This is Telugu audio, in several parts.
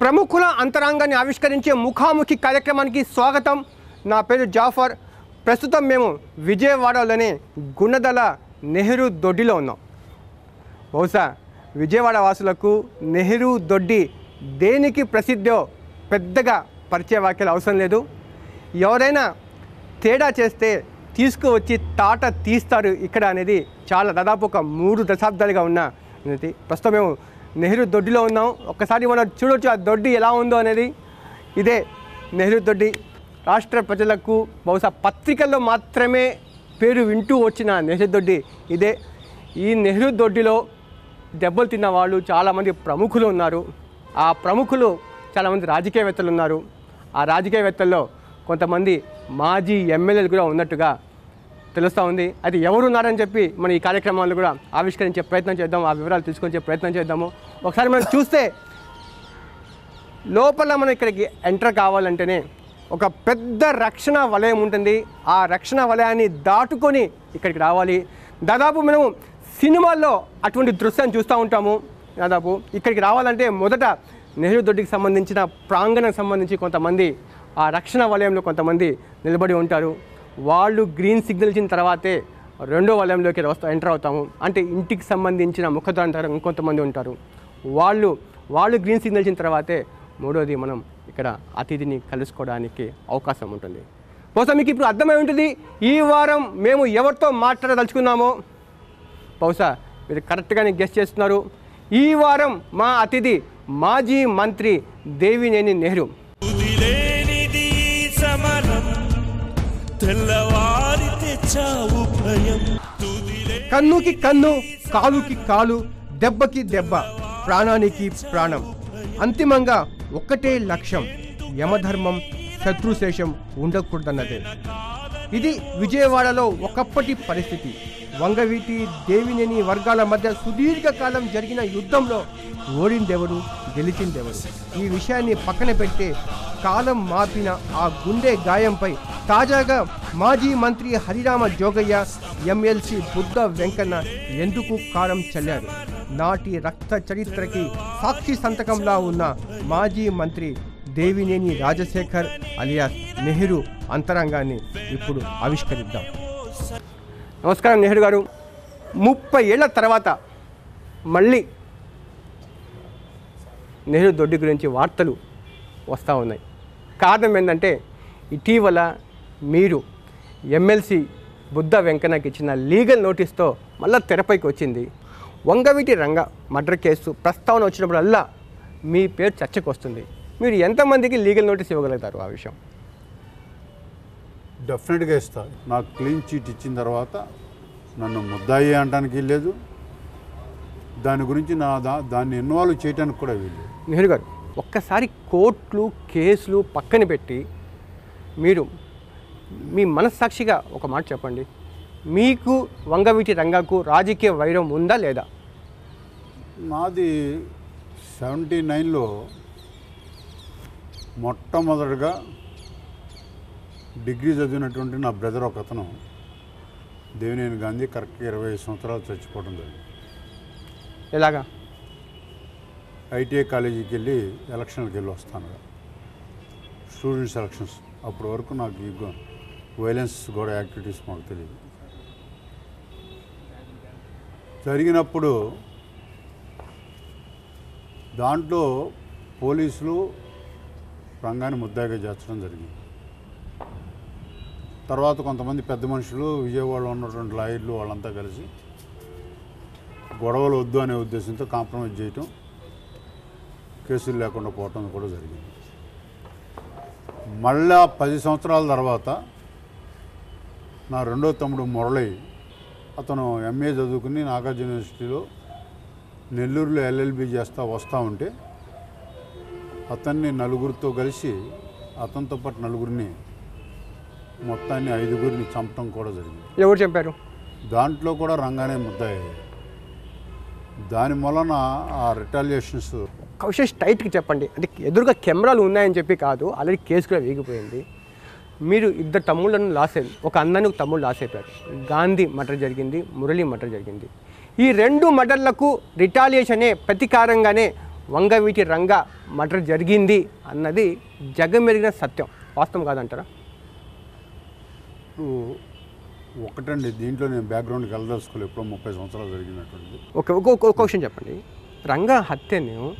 ప్రముఖుల అంతరాంగాన్ని ఆవిష్కరించే ముఖాముఖి కార్యక్రమానికి స్వాగతం. నా పేరు జాఫర్. ప్రస్తుతం మేము విజయవాడలోని గుణదల నెహ్రూ దొడ్డిలో ఉన్నాం. బహుశా విజయవాడ వాసులకు నెహ్రూ దొడ్డి దేనికి ప్రసిద్ధో పెద్దగా పరిచయ వాక్యాలు అవసరం లేదు. ఎవరైనా తేడా చేస్తే తీసుకువచ్చి తాట తీస్తారు. ఇక్కడ అనేది చాలా దాదాపు ఒక మూడు దశాబ్దాలుగా ఉన్న అనేది ప్రస్తుతం మేము నెహ్రూ దొడ్డిలో ఉన్నాం. ఒక్కసారి మనం చూడొచ్చు ఆ దొడ్డి ఎలా ఉందో అనేది. ఇదే నెహ్రూ దొడ్డి. రాష్ట్ర ప్రజలకు బహుశా పత్రికల్లో మాత్రమే పేరు వింటూ వచ్చిన నెహ్రూ దొడ్డి ఇదే. ఈ నెహ్రూ దొడ్డిలో దెబ్బలు తిన్న వాళ్ళు చాలామంది ప్రముఖులు ఉన్నారు. ఆ ప్రముఖులు చాలామంది రాజకీయవేత్తలు ఉన్నారు. ఆ రాజకీయవేత్తల్లో కొంతమంది మాజీ ఎమ్మెల్యేలు కూడా ఉన్నట్టుగా తెలుస్తూ ఉంది. అయితే ఎవరున్నారని చెప్పి మనం ఈ కార్యక్రమాలు కూడా ఆవిష్కరించే ప్రయత్నం చేద్దాం. ఆ వివరాలు తీసుకొచ్చే ప్రయత్నం చేద్దాము. ఒకసారి మనం చూస్తే లోపల మనం ఇక్కడికి ఎంటర్ కావాలంటేనే ఒక పెద్ద రక్షణ వలయం ఉంటుంది. ఆ రక్షణ వలయాన్ని దాటుకొని ఇక్కడికి రావాలి. దాదాపు మనము సినిమాల్లో అటువంటి దృశ్యాన్ని చూస్తూ ఉంటాము. దాదాపు ఇక్కడికి రావాలంటే మొదట నెహ్రూ దొడ్డికి సంబంధించిన ప్రాంగణం సంబంధించి కొంతమంది ఆ రక్షణ వలయంలో కొంతమంది నిలబడి ఉంటారు. వాళ్ళు గ్రీన్ సిగ్నల్ ఇచ్చిన తర్వాతే రెండో వలయంలోకి వస్తా ఎంటర్ అవుతాము. అంటే ఇంటికి సంబంధించిన ముఖద్వారం దగ్గర ఇంకొంతమంది ఉంటారు. వాళ్ళు వాళ్ళు గ్రీన్ సిగ్నల్ ఇచ్చిన తర్వాతే మూడోది మనం ఇక్కడ అతిథిని కలుసుకోవడానికి అవకాశం ఉంటుంది. బహుశా మీకు ఇప్పుడు అర్థమై ఉంటుంది ఈ వారం మేము ఎవరితో మాట్లాడదలుచుకున్నామో? బహుశా మీరు కరెక్ట్గానే గెస్ట్ చేస్తున్నారు. ఈ వారం మా అతిథి మాజీ మంత్రి దేవినేని నెహ్రూ. తెల్లవారితే చావు భయం. కన్నుకి కన్ను కాలుకి కాలు దెబ్బకి దెబ్బ ప్రాణానికి ప్రాణం. అంతిమంగా ఒక్కటే లక్ష్యం యమధర్మం శత్రుశేషం ఉండకూడదన్నదే. ఇది విజయవాడలో ఒకప్పటి పరిస్థితి. వంగవీటి దేవినేని వర్గాల మధ్య సుదీర్ఘకాలం జరిగిన యుద్ధంలో ఓడిందెవరు? గెలిచిందెవరు? ఈ విషయాన్ని పక్కన పెట్టి కాలం మాపిన ఆ గుండె గాయంపై తాజాగా మాజీ మంత్రి హరిరామ జోగయ్య ఎమ్మెల్సీ బుద్ధ వెంకన్న ఎందుకు కారం చల్లారు? నాటి రక్త చరిత్రకి సాక్షి సంతకంలా ఉన్న మాజీ మంత్రి దేవినేని రాజశేఖర్ అలియాస్ నెహ్రూ అంతరంగాన్ని ఇప్పుడు ఆవిష్కరిద్దాం. నమస్కారం నెహ్రూ గారు. ముప్పై ఏళ్ళ తర్వాత మళ్ళీ నెహ్రూ దొడ్డి గురించి వార్తలు వస్తూ ఉన్నాయి. కారణం ఏంటంటే ఇటీవల మీరు ఎమ్మెల్సీ బుద్ధ వెంకన్నకి ఇచ్చిన లీగల్ నోటీస్తో మళ్ళీ తెరపైకి వచ్చింది. వంగవీటి రంగ మర్డర్ కేసు ప్రస్తావన వచ్చినప్పుడల్లా మీ పేరు చర్చకు వస్తుంది. మీరు ఎంతమందికి లీగల్ నోటీస్ ఇవ్వగలుగుతారు ఆ విషయం? డెఫినెట్గా ఇస్తా. నాకు క్లీన్ చీట్ ఇచ్చిన తర్వాత నన్ను ముద్దాయి అనడానికి లేదు దాని గురించి నా దా దాన్ని ఇన్వాల్వ్ చేయడానికి కూడా వీల్లేదు. నెహ్రూ గారు ఒక్కసారి కోర్టులు కేసులు పక్కన పెట్టి మీరు మీ మనస్సాక్షిగా ఒక మాట చెప్పండి. మీకు వంగవీటి రంగాకు రాజకీయ వైరం ఉందా లేదా? నాది సెవెంటీ నైన్లో మొట్టమొదటిగా డిగ్రీ చదివినటువంటి నా బ్రదర్ ఒక అతను. దేవినేని గాంధీ కరెక్ట్గా ఇరవై ఐదు సంవత్సరాలు చచ్చిపోవడం జరిగింది. ఎలాగా? ఐటీఐ కాలేజీకి వెళ్ళి ఎలక్షన్కి వెళ్ళి వస్తాను. Students elections. అప్పటి వరకు నాకు ఈ వైలెన్స్ కూడా యాక్టివిటీస్ మాకు తెలియదు. జరిగినప్పుడు దాంట్లో పోలీసులు రంగాన్ని ముద్దాయిగా చేర్చడం జరిగింది. తర్వాత కొంతమంది పెద్ద మనుషులు విజయవాడలో ఉన్నటువంటి లాయర్లు వాళ్ళంతా కలిసి గొడవలు వద్దు అనే ఉద్దేశంతో కాంప్రమైజ్ చేయటం కేసులు లేకుండా పోవటం కూడా జరిగింది. మళ్ళా పది సంవత్సరాల తర్వాత నా రెండో తమ్ముడు మురళి అతను ఎంఏ చదువుకుని నాగార్జున యూనివర్సిటీలో నెల్లూరులో ఎల్ఎల్బి చేస్తా వస్తూ ఉంటే అతన్ని నలుగురితో కలిసి అతనితో పాటు నలుగురిని మొత్తాన్ని ఐదుగురిని చంపటం కూడా జరిగింది. ఎవరు చెప్పారు దాంట్లో కూడా రంగానే ముద్దాయి. దాని వలన ఆ రిటాలియేషన్స్ ఒక విషయం స్ట్రైట్కి చెప్పండి. అంటే ఎదురుగా కెమెరాలు ఉన్నాయని చెప్పి కాదు ఆల్రెడీ కేసు కూడా వేగిపోయింది. మీరు ఇద్దరు తమ్ముళ్ళను లాస్ అయింది ఒక అన్నని ఒక తమ్ముడు లాస్ అయిపోయారు. గాంధీ మర్డర్ జరిగింది మురళి మర్డర్ జరిగింది. ఈ రెండు మర్డర్లకు రిటాలియేషనే ప్రతీకారంగానే వంగవీటి రంగ మర్డర్ జరిగింది అన్నది జగమెరిగిన సత్యం. వాస్తవం కాదంటారా? ఒకటండి దీంట్లో నేను బ్యాక్గ్రౌండ్కి వెళ్ళదలుచుకోలేదు. ఎప్పుడో ముప్పై సంవత్సరాలు జరిగినటువంటిది. ఒక ఒక విషయం చెప్పండి. రంగ హత్యను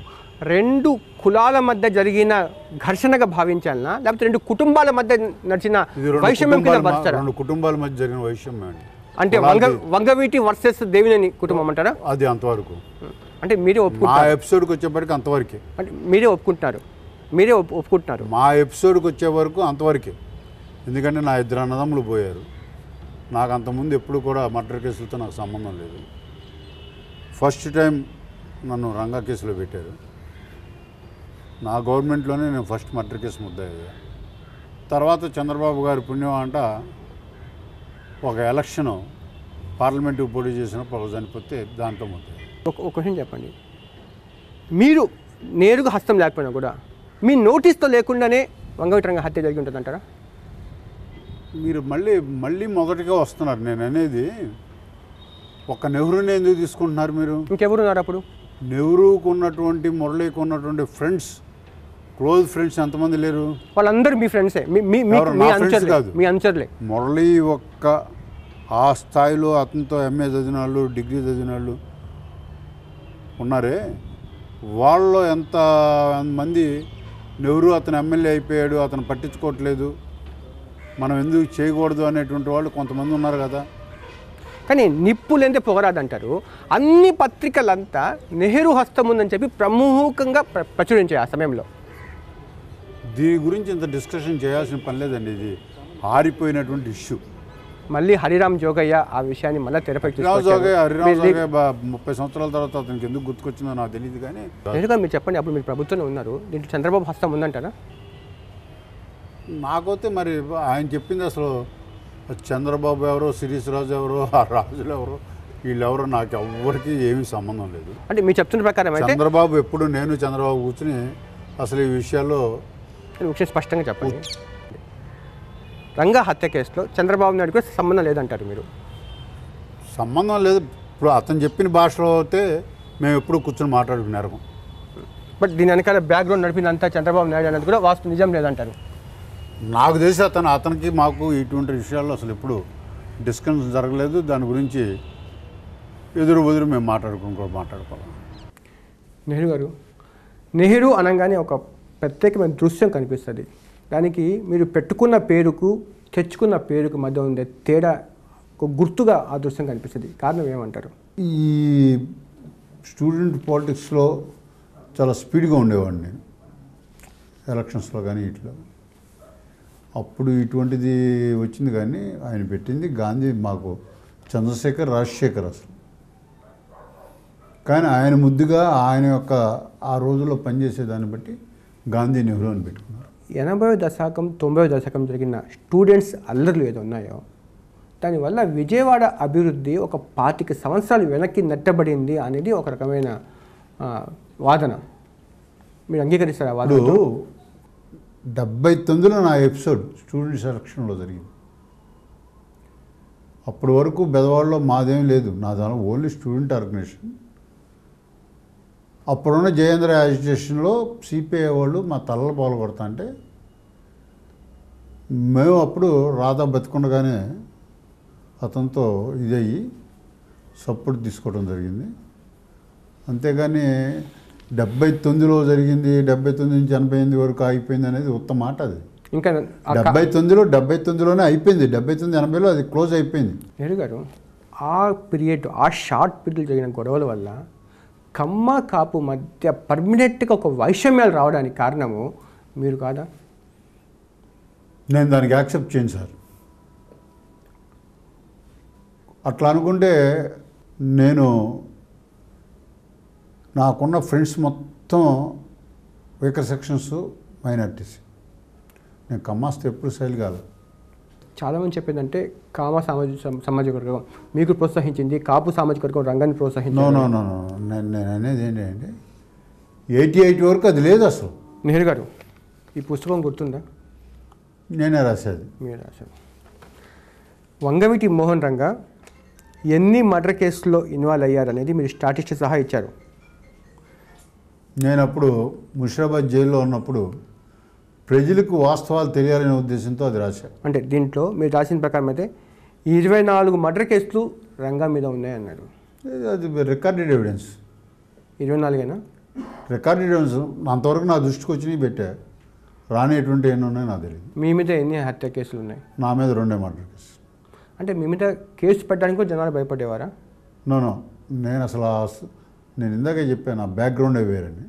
రెండు కులాల మధ్య జరిగిన ఘర్షణగా భావించాలనా? లేకపోతే రెండు కుటుంబాల మధ్య నడిచిన వైషమ్యం కింద మ- రెండు కుటుంబాల మధ్య జరిగిన వైషమ్యం అండి. అంటే వంగ వంగవీటి వర్సెస్ దేవినేని కుటుంబం అంటారా? అది అంతవరకు. అంటే మీరే మా ఒప్పుకుంటారు. ఎపిసోడ్కి వచ్చేప్పటికి అంతవరకే. అంటే మీరే ఒప్పుకుంటున్నారు మీరే ఒప్పు- ఒప్పుకుంటున్నారు. మా ఎపిసోడ్కి వచ్చే వరకు అంతవరకే. ఎందుకంటే నా ఇద్దరు అన్నదమ్ములు పోయారు. నాకు అంతకుముందు ఎప్పుడు కూడా మర్డర్ కేసులతో నాకు సంబంధం లేదు. ఫస్ట్ టైం నన్ను రంగా కేసులో పెట్టారు. నా గవర్నమెంట్లోనే నేను ఫస్ట్ మర్డర్ కేసు ముద్దయ్యా. తర్వాత చంద్రబాబు గారి పుణ్యం అంట ఒక ఎలక్షను పార్లమెంటుకి పోటీ చేసినప్పుడు ఒక చనిపోతే దాంట్లో ముద్దయ్యా. ఒక క్వశ్చన్ చెప్పండి. మీరు నేరుగా హస్తం లేకపోయినా కూడా మీ నోటీస్తో లేకుండానే వంగవిటరంగ హత్య జరిగి ఉంటుంది అంటారా మీరు మళ్ళీ మళ్ళీ మొదటిగా వస్తున్నారు నేను అనేది ఒక నెహ్రూని ఎందుకు తీసుకుంటున్నారు మీరు? ఇంకెవరున్నారు అప్పుడు? నెహ్రూకు ఉన్నటువంటి మురళీకి ఉన్నటువంటి ఫ్రెండ్స్ క్లోజ్ ఫ్రెండ్స్ ఎంతమంది లేరు? వాళ్ళందరూ మీ ఫ్రెండ్సే. కాదు. మీ అనుచరులే మురళీ ఒక్క ఆ స్థాయిలో అతనితో ఎంఏ చదివిన వాళ్ళు డిగ్రీ చదివిన వాళ్ళు ఉన్నారే. వాళ్ళలో ఎంత మంది నెహ్రూ అతను ఎమ్మెల్యే అయిపోయాడు అతను పట్టించుకోవట్లేదు. మనం ఎందుకు చేయకూడదు అనేటువంటి వాళ్ళు కొంతమంది ఉన్నారు కదా. కానీ నిప్పు లేనిదే పొగరాదంటారు. అన్ని పత్రికలంతా నెహ్రూ హస్తం ఉందని చెప్పి ప్రముఖంగా ప్ర ప్రచురించాయి ఆ సమయంలో. దీని గురించి ఇంత డిస్కషన్ చేయాల్సిన పని లేదండి ఇది. ఆరిపోయినటువంటి ఇష్యూ. మళ్ళీ హరిరామ్ జోగయ్య ఆ విషయాన్ని మళ్ళీ తెరపై హరిరామ్ జోగే హరిరామ్ తీసుకొచ్చారు. జోగే బా- ముప్పై సంవత్సరాల తర్వాత అతనికి ఎందుకు గుర్తుకొచ్చిందో నాకు తెలియదు కానీ. మీరు చెప్పండి అప్పుడు మీరు ప్రభుత్వంలో ఉన్నారు. దీంట్లో చంద్రబాబు హస్తం ఉందంటారా? నాకైతే మరి ఆయన చెప్పింది అసలు చంద్రబాబు ఎవరో శిరీష్ రాజు ఎవరో ఆ రాజులు ఎవరో వీళ్ళెవరో నాకు ఎవ్వరికి ఏమీ సంబంధం లేదు. అంటే మీరు చెప్తున్న ప్రకారం చంద్రబాబు ఎప్పుడు నేను చంద్రబాబు కూర్చుని అసలు ఈ విషయాల్లో విషయం స్పష్టంగా చెప్పండి. రంగా హత్య కేసులో చంద్రబాబు నాయుడు కూడా సంబంధం లేదంటారు మీరు. సంబంధం లేదు. ఇప్పుడు అతను చెప్పిన భాషలో అయితే మేము ఎప్పుడు కూర్చొని మాట్లాడుకున్నారు బట్ దీని వెనకాల బ్యాక్గ్రౌండ్ నడిపిందంతా చంద్రబాబు నాయుడు అనేది కూడా వాస్తు నిజం లేదంటారు. నాకు తెలిసి అతను అతనికి మాకు ఇటువంటి విషయాల్లో అసలు ఎప్పుడు డిస్కషన్ జరగలేదు. దాని గురించి ఎదురు బదురు మేము మాట్లాడుకుని కూడా మాట్లాడుకోవాలి. నెహ్రూ గారు నెహ్రూ అనగానే ఒక ప్రత్యేకమైన దృశ్యం కనిపిస్తుంది. దానికి మీరు పెట్టుకున్న పేరుకు తెచ్చుకున్న పేరుకు మధ్య ఉండే తేడా ఒక గుర్తుగా ఆ దృశ్యం కనిపిస్తుంది. కారణం ఏమంటారు? ఈ స్టూడెంట్ పాలిటిక్స్లో చాలా స్పీడ్గా ఉండేవాడిని. నేను ఎలక్షన్స్లో కానీ ఇట్లా. అప్పుడు ఇటువంటిది వచ్చింది కానీ ఆయన పెట్టింది గాంధీ మాకు చంద్రశేఖర్ రాజశేఖర్ అసలు. కానీ ఆయన ముద్దుగా ఆయన యొక్క ఆ రోజుల్లో పనిచేసేదాన్ని బట్టి గాంధీ నెహ్రూ అని పెట్టుకున్నారు. ఎనభై దశకం తొంభై దశకం జరిగిన స్టూడెంట్స్ అల్లర్లు ఏదో ఉన్నాయో దానివల్ల విజయవాడ అభివృద్ధి ఒక పాతిక సంవత్సరాలు వెనక్కి నెట్టబడింది అనేది ఒక రకమైన వాదన. మీరు అంగీకరిస్తారా వాదన? డెబ్బై తొమ్మిదిలో నా ఎపిసోడ్ స్టూడెంట్ సెలక్షన్లో జరిగింది. అప్పటి వరకు బెదవాడలో మాదేం లేదు. నా దాని ఓన్లీ స్టూడెంట్ ఆర్గనైజేషన్. అప్పుడున్న జయేంద్ర యాజిటేషన్లో సిపిఐ వాళ్ళు మా తలలు పాలు కొడతా అంటే మేము అప్పుడు రాధా బతికుండగానే అతనితో ఇదయ్యి సపోర్ట్ తీసుకోవడం జరిగింది. అంతేగాని డెబ్బై తొమ్మిదిలో జరిగింది డెబ్బై తొమ్మిది నుంచి ఎనభై ఎనిమిది వరకు అయిపోయింది అనేది ఉత్తమ మాట అది. ఇంకా డెబ్బై తొమ్మిదిలో డెబ్బై తొమ్మిదిలోనే అయిపోయింది. డెబ్బై తొమ్మిది ఎనభైలో అది క్లోజ్ అయిపోయింది. నెహ్రూ గారు ఆ పీరియడ్ ఆ షార్ట్ పీరియడ్ జరిగిన గొడవల వల్ల కమ్మ కాపు మధ్య పర్మనెంట్గా ఒక వైషమ్యాలు రావడానికి కారణము మీరు కాదా? నేను దానికి యాక్సెప్ట్ చేయను సార్. అట్లా అనుకుంటే నేను నాకున్న ఫ్రెండ్స్ మొత్తం వీకర్ సెక్షన్స్ మైనార్టీస్. నేను కమ్మాస్తే ఎప్పుడు శైలి కాదు. చాలామంది చెప్పేదంటే కామ సామాజిక సమ- సామాజిక వర్గం. మీకు ప్రోత్సహించింది కాపు సామాజిక వర్గం రంగాన్ని ప్రోత్సహించింది. నో నో నో నేను అనేది ఏంటంటే ఎయిటీ ఎయిట్ వరకు అది లేదు అసలు. నెహ్రూ గారు ఈ పుస్తకం గుర్తుందా? నేనే రాసేది. మీరు రాశారు వంగవీటి మోహన్ రంగా ఎన్ని మర్డర్ కేసుల్లో ఇన్వాల్వ్ అయ్యారనేది మీరు స్టాటిస్టిక్స్ సహా ఇచ్చారు. నేను అప్పుడు ముషిరాబాద్ జైల్లో ఉన్నప్పుడు ప్రజలకు వాస్తవాలు తెలియాలనే ఉద్దేశంతో అది రాశా. అంటే దీంట్లో మీరు రాసిన ప్రకారం అయితే ఇరవై నాలుగు మర్డర్ కేసులు రంగా మీద ఉన్నాయన్నారు అది రికార్డెడ్ ఎవిడెన్స్. ఇరవై నాలుగేనా? రికార్డెడ్ ఎవిడెన్స్ అంతవరకు నా దృష్టికి వచ్చినవి పెట్టా. రానిటువంటి ఎన్ని ఉన్నాయో నాకు తెలియదు మీ మీద ఎన్ని హత్య కేసులు ఉన్నాయి? నా మీద రెండే మర్డర్ కేసు అంటే మీ మీద కేసు పెట్టడానికి కూడా జనాలు భయపడేవారా? No no. నేను అసలు నేను ఇందాకే చెప్పాను నా బ్యాక్గ్రౌండే వేరని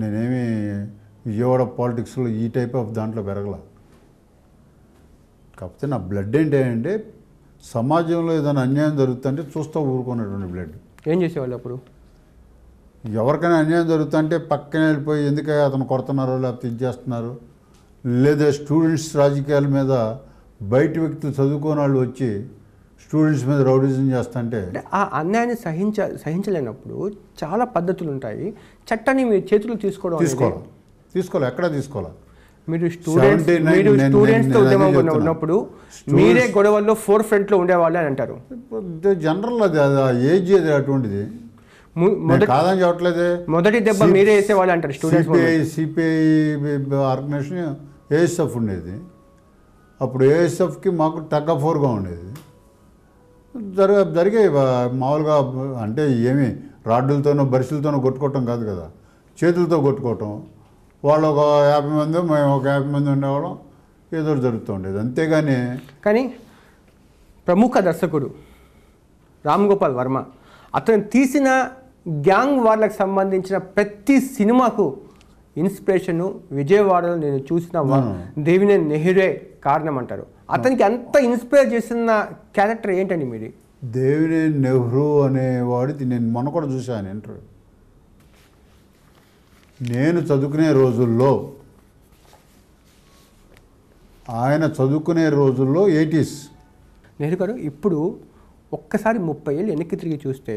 నేనేమి విజయవాడ పాలిటిక్స్లో ఈ టైప్ ఆఫ్ దాంట్లో పెరగల. కాకపోతే నా బ్లడ్ ఏంటి అంటే సమాజంలో ఏదైనా అన్యాయం జరుగుతుంటే చూస్తూ ఊరుకున్నటువంటి బ్లడ్ ఏం చేసేవాళ్ళు అప్పుడు? ఎవరికైనా అన్యాయం జరుగుతుంటే పక్కనే వెళ్ళిపోయి ఎందుకయ్యా అతను కొడుతున్నారో లేకపోతే ఇది చేస్తున్నారు? లేదా స్టూడెంట్స్ రాజకీయాల మీద బయట వ్యక్తులు చదువుకోని వాళ్ళు వచ్చి స్టూడెంట్స్ మీద రౌడిజం చేస్తుంటే అంటే ఆ అన్యాయాన్ని సహించ సహించలేనప్పుడు చాలా పద్ధతులు ఉంటాయి చట్టాన్ని మీ చేతులు తీసుకోవడం తీసుకోవాలి. తీసుకోవాలి. ఎక్కడ తీసుకోవాలి? మీరు స్టూడెంట్స్ 79 మీరు స్టూడెంట్స్తో ఉద్యమం. ఉన్నప్పుడు మీరే గొడవల్లో ఫోర్ ఫ్రంట్లో ఉండేవాళ్ళు అని అంటారు. జనరల్ అది ఏజ్ అది అటువంటిది. కాదని చెప్పట్లేదే. మొదటి దెబ్బ మీరే వేసేవాళ్ళు అంటారు students CPI CPI organization ASF ఉండేది. అప్పుడు ఏఎస్ఎఫ్కి మాకు టగ్ ఆఫ్ ఫోర్గా ఉండేది. జరగ జరిగే మామూలుగా అంటే ఏమి రాడ్డులతోనో బరిసెలతోనో కొట్టుకోవటం కాదు కదా. చేతులతో కొట్టుకోవటం. వాళ్ళు ఒక యాభై మంది మేము ఒక యాభై మంది ఉండేవాళ్ళం. ఏదో జరుగుతూ ఉండేది. అంతేగాని కానీ ప్రముఖ దర్శకుడు రామ్ గోపాల్ వర్మ అతను తీసిన గ్యాంగ్ వార్లకు సంబంధించిన ప్రతి సినిమాకు ఇన్స్పిరేషను విజయవాడలో నేను చూసిన. దేవినే నెహ్రూే కారణం అంటారు. అతనికి అంత ఇన్స్పైర్ చేసిన క్యారెక్టర్ ఏంటండి మీది? దేవినే నెహ్రూ అనేవాడిది నేను మొన్న కూడా చూశాను ఇంటర్వ్యూ నేను చదువుకునే రోజుల్లో ఆయన చదువుకునే రోజుల్లో ఎయిటీస్. నెహ్రూ గారు ఇప్పుడు ఒక్కసారి ముప్పై ఏళ్ళు వెనక్కి తిరిగి చూస్తే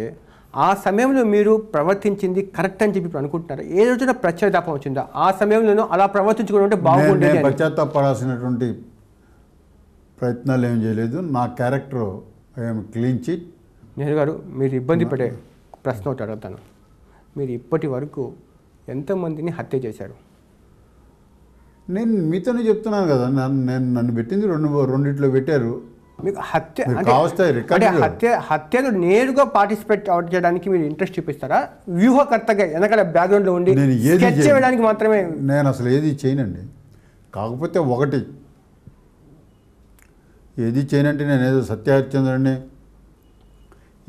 ఆ సమయంలో మీరు ప్రవర్తించింది కరెక్ట్ అని చెప్పి అనుకుంటున్నారు? ఏ రోజున ప్రత్యేకతాపం వచ్చిందా? ఆ సమయంలోనూ అలా ప్రవర్తించుకుంటే అని. పశ్చాత్తాపడాల్సినటువంటి ప్రయత్నాలు ఏం చేయలేదు. నా క్యారెక్టర్ ఏం క్లీన్ చిట్. నెహ్రూ గారు మీరు ఇబ్బంది పడే ప్రశ్న ఒకటి అడుగుతాను. మీరు ఇప్పటి వరకు ఎంతమందిని హత్య చేశారు? నేను మీతోనే చెప్తున్నాను కదా నన్ను నేను నన్ను పెట్టింది రెండు రెండిట్లో పెట్టారు. మీకు హత్య అంటే. హత్య హత్యలో నేరుగా పార్టిసిపేట్ అవుట్ చేయడానికి మీరు ఇంట్రెస్ట్ చూపిస్తారా? వ్యూహకర్తగా వెనకాల బ్యాక్గ్రౌండ్లో ఉండి నేను. చేయడానికి మాత్రమే నేను అసలు ఏది చేయనండి. కాకపోతే ఒకటి ఏది చేయనంటే నేనేదో సత్యహరిచంద్రుడిని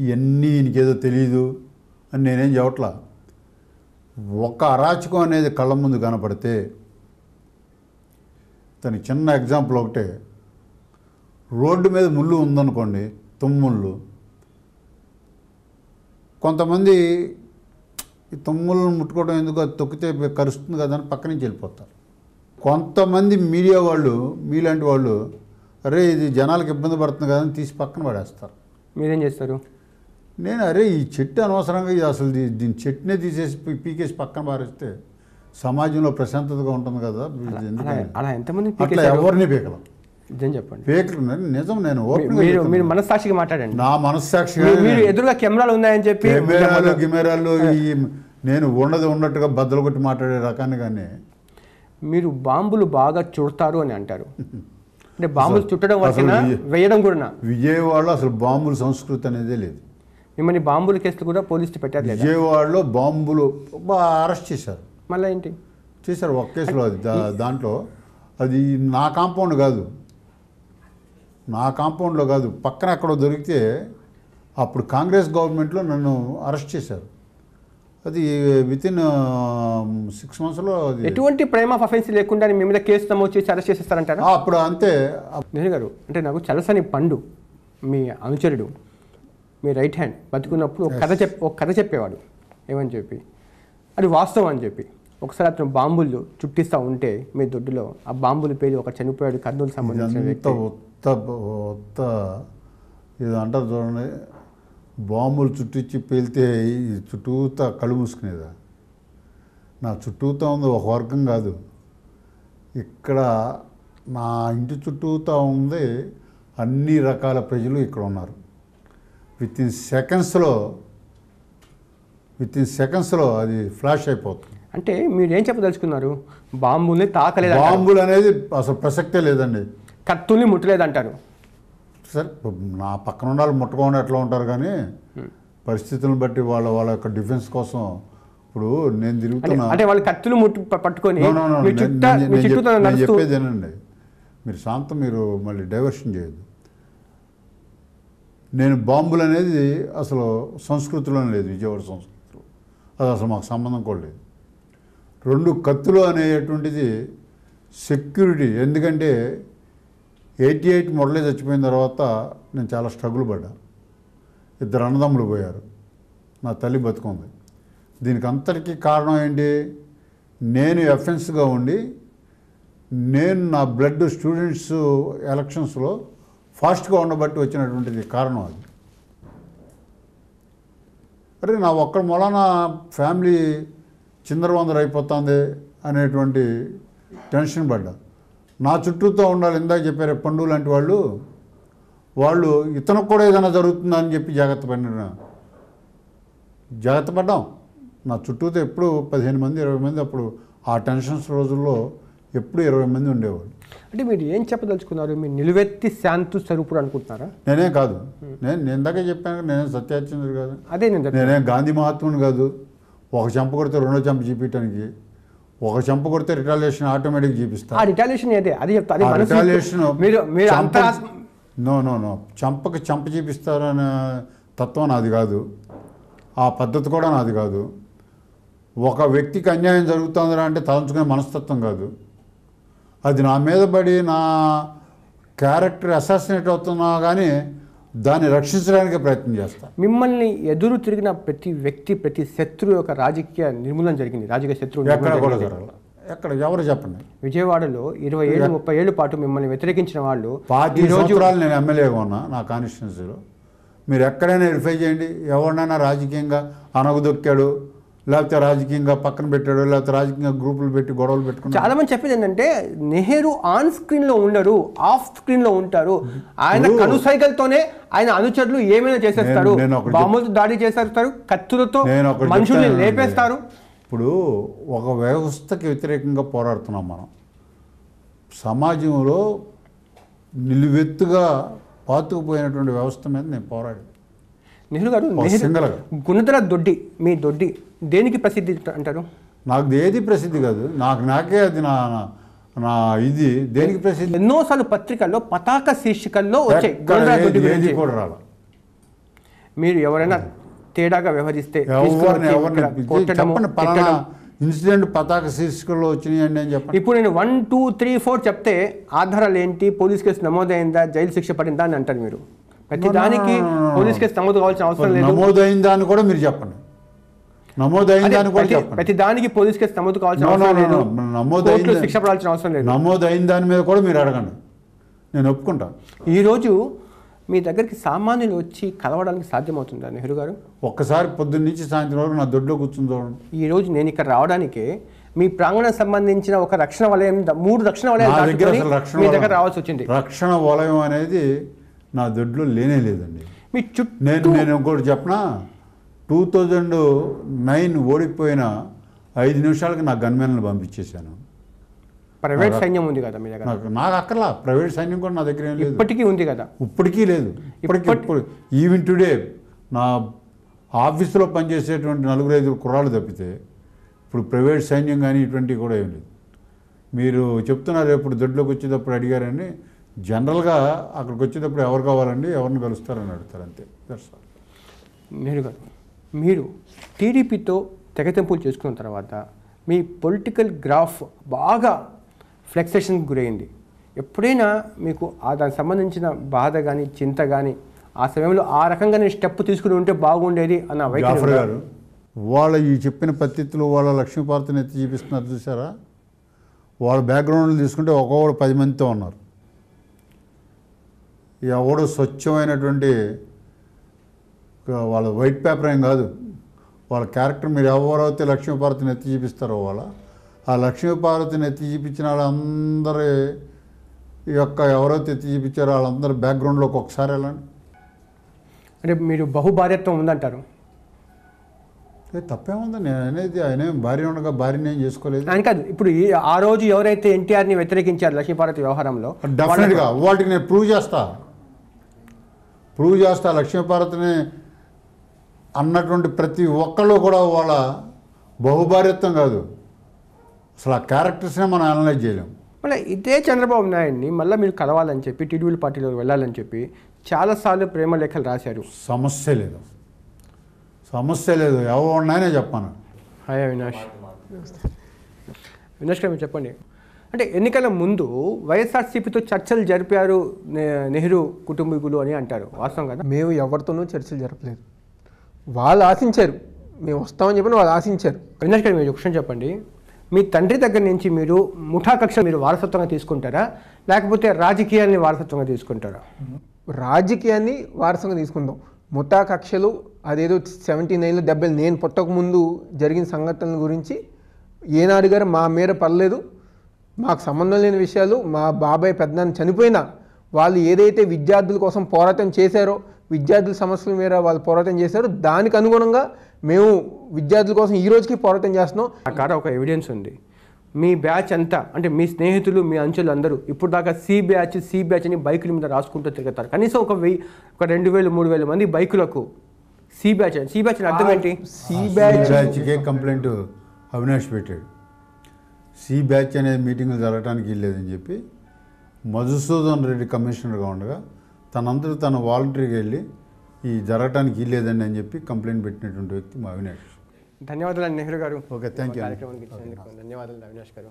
ఇవన్నీ ఈయనకేదో తెలియదు అని నేనేం చెప్పట్లా. ఒక అరాచకం అనేది కళ్ళ ముందు కనపడితే తన చిన్న ఎగ్జాంపుల్ ఒకటే. రోడ్డు మీద ముళ్ళు ఉందనుకోండి తుమ్ముళ్ళు. కొంతమంది ఈ తుమ్ములను ముట్టుకోవడం ఎందుకు అది తొక్కితే కరుస్తుంది కదా అని పక్క నుంచి వెళ్ళిపోతారు. కొంతమంది మీడియా వాళ్ళు మీలాంటి వాళ్ళు అరే ఇది జనాలకు ఇబ్బంది పడుతుంది కదా అని తీసి పక్కన పడేస్తారు. మీరేం చేస్తారు? నేను అరే ఈ చెట్టు అనవసరంగా ఇది అసలు దీని చెట్టునే తీసేసి పీకేసి పక్కన పారేస్తే సమాజంలో ప్రశాంతతగా ఉంటుంది కదా అలా ఎంతమంది అట్లా? ఎవరిని పీకలం నిజం చెప్పండి. నిజం నేను మీరు మనస్సాక్షిగా మాట్లాడండి. నా మనస్సాక్షిగా మీరు- ఎదురుగా కెమెరాలు ఉన్నాయని చెప్పి కెమెరాలు గిమెరాలు ఈ నేను ఉన్నది ఉన్నట్టుగా బద్దలు కొట్టి మాట్లాడే రకాన్ని కానీ మీరు బాంబులు బాగా చుడతారు అని అంటారు. అంటే బాంబులు చుట్టడం వరకేనా వేయడం కూడా విజయవాడలో అసలు బాంబుల సంస్కృతి అనేదే లేదు. మిమ్మల్ని బాంబుల కేసులు కూడా పోలీసులు పెట్టారు విజయవాడలో బాంబులు అరెస్ట్ చేశారు. మళ్ళీ ఏంటి? చేశారు ఒక కేసులో అది దాంట్లో. అది నా కాంపౌండ్ కాదు. నా కాంపౌండ్లో కాదు. పక్కన ఎక్కడో దొరికితే అప్పుడు కాంగ్రెస్ గవర్నమెంట్లో నన్ను అరెస్ట్ చేశారు. అది విత్ ఇన్ సిక్స్ మంత్స్లో ఎటువంటి ప్రేమ ఆఫ్ అఫెన్స్ లేకుండా మీ మీద కేసు నమోదు చేసి అరెస్ట్ చేసేస్తారంటారా? అప్పుడు అంతే. నెహ్రూ గారు అంటే నాకు చలసని పండు మీ అనుచరుడు మీ రైట్ హ్యాండ్ బతుకున్నప్పుడు ఒక కథ చెప్ ఒక కథ చెప్పేవాడు ఏమని చెప్పి? అది వాస్తవం అని చెప్పి. ఒకసారి అతను బాంబులు చుట్టిస్తూ ఉంటే మీ దొడ్డులో ఆ బాంబులు పేలి ఒక చనిపోయాడు కర్నూలు సంబంధించిన వ్యక్తి. అంటారు చూడండి. బాంబులు చుట్టించి పేలితే ఈ చుట్టూతా కళ్ళు మూసుకునేదా? నా చుట్టూతా ఉంది ఒక వర్గం కాదు. ఇక్కడ నా ఇంటి చుట్టూతా ఉంది అన్ని రకాల ప్రజలు ఇక్కడ ఉన్నారు. విత్ ఇన్ సెకండ్స్లో విత్ ఇన్ సెకండ్స్లో అది ఫ్లాష్ అయిపోతుంది. అంటే మీరు ఏం చెప్పదలుచుకున్నారు? బాంబుల్ని తాకలేదు బాంబులు అనేది అసలు ప్రసక్తే లేదండి. కత్తుల్ని ముట్టలేదంటారు. సరే నా పక్కన ఉండాలి ముట్టకుండా ఎట్లా ఉంటారు కానీ పరిస్థితులను బట్టి వాళ్ళ వాళ్ళ యొక్క డిఫెన్స్ కోసం ఇప్పుడు నేను తిరుగుతున్నా. అంటే వాళ్ళు కత్తులు ముట్టు పట్టుకొని No, no, no, మీ నేను- చుట్ట నేను- మీ నేను చుట్టూ చెప్- నేను నడుస్తూ చెప్పేది ఏనండి మీరు శాంతం మీరు మళ్ళీ డైవర్షన్ చేయొద్దు. నేను బాంబులు అనేది అసలు సంస్కృతిలోనే లేదు విజయవాడ సంస్కృతిలో. అది అసలు మాకు సంబంధం కూడా లేదు. రెండు కత్తులు అనేటువంటిది సెక్యూరిటీ ఎందుకంటే ఎయిటీ ఎయిట్ మురళి చచ్చిపోయిన తర్వాత నేను చాలా స్ట్రగుల్ పడ్డా. ఇద్దరు అన్నదమ్ములు పోయారు. నా తల్లి బతుకుంది. దీనికి అంతటికీ కారణం ఏంటి? నేను ఎఫెన్స్గా ఉండి నేను నా బ్లడ్ స్టూడెంట్స్ ఎలక్షన్స్లో ఫాస్ట్గా ఉండబట్టి వచ్చినటువంటిది కారణం అది. అరే నా ఒక్క మూలాన ఫ్యామిలీ చిందరవందర అయిపోతుంది అనేటువంటి టెన్షన్ పడ్డా. నా చుట్టూతో ఉండాలి ఇందాక చెప్పారు పండు లాంటి వాళ్ళు. వాళ్ళు ఇతనికి కూడా ఏదైనా జరుగుతుందని చెప్పి జాగ్రత్త పడిన జాగ్రత్త పడ్డాం. నా చుట్టూతో ఎప్పుడు పదిహేను మంది ఇరవై మంది అప్పుడు ఆ టెన్షన్స్ రోజుల్లో ఎప్పుడు ఇరవై మంది ఉండేవాళ్ళు. అంటే మీరు ఏం చెప్పదలుచుకున్నారు? మీరు నిలువెత్తి శాంతి స్వరూపుడు అనుకుంటున్నారా? నేనే కాదు. నేను నేను ఇందాకే చెప్పాను నేనేం సత్యాచంద్రుడు కాదు. అదే నేను నేనేం గాంధీ మహాత్ముని కాదు. ఒక చెంప కొడితే రెండో చెంప చూపించడానికి ఒక చెంప కొడితే రిటాలియేషన్ ఆటోమేటిక్ చూపిస్తా. ఆ రిటాలియేషన్ ఏదే అది చెప్తా retaliation మీరు మీరు అంత నో నో నో చంపకి చంప చూపిస్తారనే తత్వం నాది కాదు. ఆ పద్ధతి కూడా నాది కాదు. ఒక వ్యక్తికి అన్యాయం జరుగుతుందిరా అంటే తలంచుకునే మనస్తత్వం కాదు. అది నా మీద పడి నా క్యారెక్టర్ అసాసినేట్ అవుతున్నా కానీ దాన్ని రక్షించడానికి ప్రయత్నం చేస్తా. మిమ్మల్ని ఎదురు తిరిగిన ప్రతి వ్యక్తి ప్రతి శత్రువు యొక్క రాజకీయ నిర్మూలన జరిగింది. రాజకీయ శత్రువు ఎక్కడ కూడా జరిగింది. ఎక్కడ ఎవరు చెప్పండి? విజయవాడలో ఇరవై ఏళ్ళు ముప్పై ఏళ్ళ పాటు మిమ్మల్ని వ్యతిరేకించిన వాళ్ళు పాతి సంవత్సరాలు నేను ఎమ్మెల్యేగా ఉన్నా నా కాన్స్టిట్యున్సీలో మీరు ఎక్కడైనా వెరిఫై చేయండి. ఎవరినైనా రాజకీయంగా అనగదొక్కాడు లేకపోతే రాజకీయంగా పక్కన పెట్టాడు లేకపోతే రాజకీయంగా గ్రూపులు పెట్టి గొడవలు పెట్టుకున్నాడు. చాలా మంది చెప్పేది ఏంటంటే నెహ్రూ ఆన్ స్క్రీన్లో ఉండరు ఆఫ్ స్క్రీన్లో ఉంటారు. ఆయన ఇప్పుడు- కనుసైకలతోనే ఆయన అనుచరులు ఏమైనా చేసేస్తారు బాంబులతో దాడి చేసేస్తారు కత్తులతో మనుషుల్ని. లేపేస్తారు. ఇప్పుడు ఒక వ్యవస్థకి వ్యతిరేకంగా పోరాడుతున్నాం మనం. సమాజంలో నిలువెత్తుగా పాతుకుపోయినటువంటి వ్యవస్థ మీద నేను పోరాడి నెహ్రూ గారు నెహ్రూ. గుణదల దొడ్డి మీ దొడ్డి దేనికి ప్రసిద్ధి అంటారు? నాకు ఏది ప్రసిద్ధి కాదు నాకు నాకే అది నా నా- ఇది. దేనికి ప్రసిద్ధి? ఎన్నోసార్లు పత్రికల్లో పతాక శీర్షికల్లో వచ్చాయి కూడా రాల. మీరు ఎవరైనా తేడాగా వ్యవహరిస్తే. ఇన్సిడెంట్ పతాక శీర్షికల్లో వచ్చినాయండి అని చెప్పండి. ఇప్పుడు నేను వన్ టూ త్రీ ఫోర్ చెప్తే ఆధారాలు ఏంటి? Police case నమోదైందా? జైలు శిక్ష పడిందా అని అంటారు మీరు. ప్రతి No, no, దానికి no, no, no, no. Police case నమోదు కావాల్సిన అవసరం లేదు. నమోదైందా అని కూడా మీరు చెప్పండి. నమోదైందా అదే, అని కూడా చెప్పండి. ప్రతి దానికి పోలీస్ కేసు నమోదు కావాల్సిన అవసరం లేదు. కోర్టులో శిక్ష పడాల్సిన అవసరం లేదు. నమోదైన దాని మీద కూడా మీరు అడగండి. నేను ఒప్పుకుంటా. ఈ రోజు మీ దగ్గరికి సామాన్యులు వచ్చి కలవడానికి సాధ్యమవుతుందా నెహ్రూ గారు? ఒక్కసారి పొద్దున్న నుంచి సాయంత్రం వరకు నా దొడ్లో కూర్చుని చూడండి. ఈ రోజు నేను ఇక్కడ రావడానికి మీ ప్రాంగణం సంబంధించిన ఒక రక్షణ వలయం మూడు రక్షణ రక్షణ మీ దగ్గర వలయం- రావాల్సి వచ్చింది. రక్షణ వలయం అనేది నా దొడ్లో లేనే లేదండి. మీ చుట్టూ నేను నేను ఇంకోటి చెప్పనా? టూ థౌజండ్ నైన్ ఓడిపోయిన ఐదు నిమిషాలకి నా గన్మెన్లు పంపించేశాను. ప్రైవేట్ సైన్యం ఉంది కదా మీ దగ్గర? నాకు అక్కర్లా. ప్రైవేట్ సైన్యం కూడా నా దగ్గర ఏం లేదు. ఇప్పటికీ ఉంది కదా? ఇప్పటికీ లేదు. ఇప్పటికీ ఈవెన్ టుడే నా ఆఫీసులో పనిచేసేటువంటి నలుగురు ఐదుగురు కుర్రాళ్ళు తప్పితే ఇప్పుడు ప్రైవేట్ సైన్యం కానీ ఇటువంటివి కూడా ఏం లేదు. మీరు చెప్తున్నారు ఎప్పుడు దొడ్లోకి వచ్చేటప్పుడు అడిగారని జనరల్గా అక్కడికి వచ్చేటప్పుడు ఎవరు కావాలండి ఎవరిని కలుస్తారని అడుగుతారు అంతే. నెహ్రూ గారు మీరు టీడీపీతో తెగతెంపులు చేసుకున్న తర్వాత మీ పొలిటికల్ గ్రాఫ్ బాగా ఫ్లెక్సేషన్కి గురైంది. ఎప్పుడైనా మీకు ఆ దానికి సంబంధించిన బాధ కానీ చింత కానీ ఆ సమయంలో ఆ రకంగా నేను స్టెప్ తీసుకుని ఉంటే బాగుండేది అన్న వైఖరి ఉందా? గారు వాళ్ళ ఈ చెప్పిన పద్ధతిలో వాళ్ళ లక్ష్మీపార్తిని ఎత్తి చూపిస్తున్నారు చూసారా? వాళ్ళ బ్యాక్గ్రౌండ్లు తీసుకుంటే ఒక్కొక్కడు పది మందితో ఉన్నారు. ఎవడు స్వచ్ఛమైనటువంటి వాళ్ళ వైట్ పేపర్ ఏం కాదు. వాళ్ళ క్యారెక్టర్ మీరు ఎవరైతే లక్ష్మీపార్వతిని ఎత్తి చూపిస్తారో వాళ్ళ ఆ లక్ష్మీపార్వతిని ఎత్తి చూపించిన వాళ్ళందరి యొక్క ఎవరైతే ఎత్తి చూపించారో వాళ్ళందరి బ్యాక్గ్రౌండ్లోకి ఒకసారి వెళ్ళండి. అంటే మీరు బహుభార్యత్వం ఉందంటారు. తప్పేముంది నేను అనేది ఆయన ఏం భార్య ఉండగా భార్యని ఏం చేసుకోలేదు. అని కాదు ఇప్పుడు ఆ రోజు ఎవరైతే ఎన్టీఆర్ని వ్యతిరేకించారు లక్ష్మీపార్వతి వ్యవహారంలో డెఫినెట్గా వాటికి నేను ప్రూవ్ చేస్తా. ప్రూవ్ చేస్తా లక్ష్మీపార్వతిని అన్నటువంటి ప్రతి ఒక్కళ్ళు కూడా వాళ్ళ బహుభార్యత్వం కాదు. అసలు ఆ క్యారెక్టర్స్నే మనం అనలైజ్ చేయలేం. మళ్ళీ ఇదే చంద్రబాబు నాయుడిని మళ్ళీ మీరు కలవాలని చెప్పి టీడీపీ పార్టీలో వెళ్ళాలని చెప్పి చాలాసార్లు ప్రేమ లేఖలు రాశారు. సమస్య లేదు. సమస్య లేదు. ఎవరినైనా చెప్పాను. హాయ్ అవినాష్. అవినాష్ గారు చెప్పండి. అంటే ఎన్నికల ముందు వైఎస్ఆర్సీపీతో చర్చలు జరిపారు నెహ్రూ కుటుంబీకులు అని అంటారు. వాస్తవం కదా? మేము ఎవరితోనూ చర్చలు జరపలేదు. వాళ్ళు ఆశించారు. మేము వస్తామని చెప్పిన వాళ్ళు ఆశించారు. అవినాష్ గారు మీరు ఒక విషయం చెప్పండి. మీ తండ్రి దగ్గర నుంచి మీరు ముఠా కక్ష మీరు వారసత్వంగా తీసుకుంటారా? లేకపోతే రాజకీయాన్ని వారసత్వంగా తీసుకుంటారా? రాజకీయాన్ని వారసంగా తీసుకుందాం. ముఠా కక్షలు అదేదో సెవెంటీ నైన్లో డెబ్బై నేను పుట్టక ముందు జరిగిన సంఘటనల గురించి ఏనాడు గారు మా మేర పర్లేదు మాకు సంబంధం లేని విషయాలు మా బాబాయ్ పెద్దనాన్న చనిపోయినా వాళ్ళు ఏదైతే విద్యార్థుల కోసం పోరాటం చేశారో విద్యార్థుల సమస్యల మేర వాళ్ళు పోరాటం చేశారో దానికి అనుగుణంగా మేము విద్యార్థుల కోసం ఈ రోజుకి పోరాటం చేస్తున్నాం. నా కాడ ఒక ఎవిడెన్స్ ఉంది. మీ బ్యాచ్ అంతా అంటే మీ స్నేహితులు మీ అంచులు అందరూ ఇప్పుడు దాకా సి బ్యాచ్ సి బ్యాచ్ అని బైకుల మీద రాసుకుంటూ తిరుగుతారు. కనీసం ఒక వెయ్యి ఒక రెండు వేలు మూడు వేల మంది బైకులకు సి బ్యాచ్ సి బ్యాచ్ అర్థం ఏంటి? సి బ్యాచ్ కంప్లైంట్ అవినాష్ పెట్టాడు. సి బ్యాచ్ అనే మీటింగ్లు జరగడానికి వెళ్ళేదని చెప్పి మధుసూదన్ రెడ్డి కమిషనర్గా ఉండగా తనంతట తను వాలంటరీగా వెళ్ళి ఈ జరగటానికి ఇల్లేదండి అని చెప్పి కంప్లైంట్ పెట్టినటువంటి వ్యక్తి మా అవినాష్. ధన్యవాదాలు నెహ్రూ గారు. ఓకే. కార్యక్రమానికి ఇచ్చినందుకు ధన్యవాదాలు అవినాష్ గారు.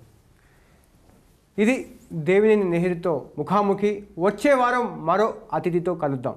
ఇది దేవినేని నెహ్రూతో ముఖాముఖి. వచ్చే వారం మరో అతిథితో కలుద్దాం.